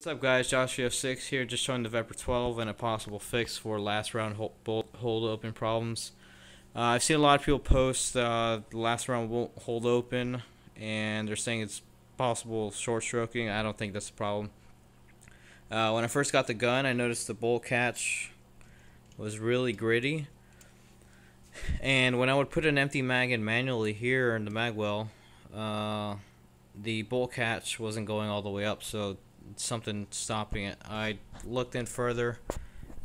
What's up guys, Joshua 6 here, just showing the Vepr 12 and a possible fix for last round hold, hold open problems. Uh, I've seen a lot of people post uh, the last round won't hold open and they're saying it's possible short stroking. I don't think that's a problem. Uh, when I first got the gun, I noticed the bolt catch was really gritty. And when I would put an empty mag in manually here in the mag well, uh, the bolt catch wasn't going all the way up, so something stopping it. I looked in further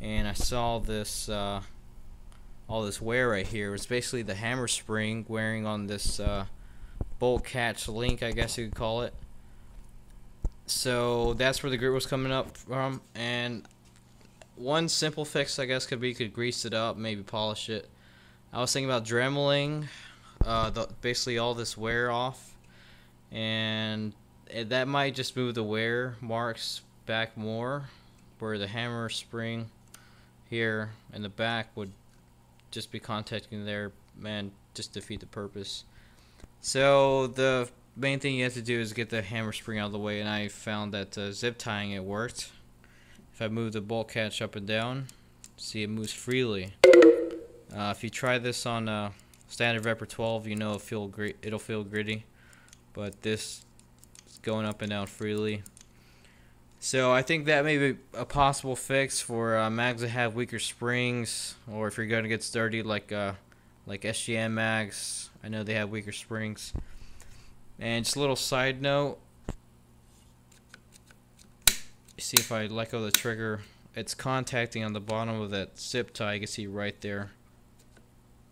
and I saw this uh, all this wear right here. It's basically the hammer spring wearing on this uh, bolt catch link, I guess you could call it. So that's where the grit was coming up from. And one simple fix, I guess, could be could grease it up, maybe polish it. I was thinking about dremeling uh, the, basically all this wear off and that might just move the wear marks back more where the hammer spring here in the back would just be contacting there and just defeat the purpose. So the main thing you have to do is get the hammer spring out of the way and I found that uh, zip tying it worked. If I move the bolt catch up and down see it moves freely. Uh, if you try this on uh, standard Vepr 12 you know it'll feel, it'll feel gritty. But this going up and down freely. So I think that may be a possible fix for uh, mags that have weaker springs, or if you're going to get sturdy like uh, like SGM mags. I know they have weaker springs. And just a little side note. See if I let go of the trigger, it's contacting on the bottom of that zip tie. You can see right there.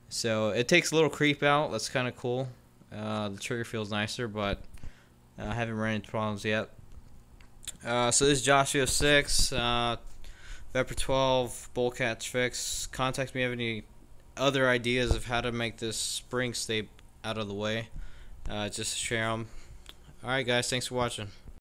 So it takes a little creep out. That's kind of cool. Uh, the trigger feels nicer, but I uh, haven't run into problems yet. Uh, so this is Joshua 6, uh, Vepr 12, bolt catch fix. Contact me if you have any other ideas of how to make this spring stay out of the way. Uh, just share them. Alright guys, thanks for watching.